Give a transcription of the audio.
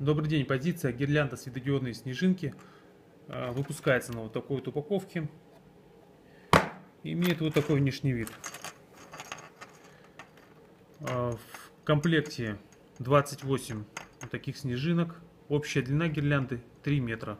Добрый день, позиция гирлянда светодиодные снежинки а, выпускается на вот такой вот упаковке. Имеет вот такой внешний вид. А, в комплекте 28 таких снежинок. Общая длина гирлянды 3 метра.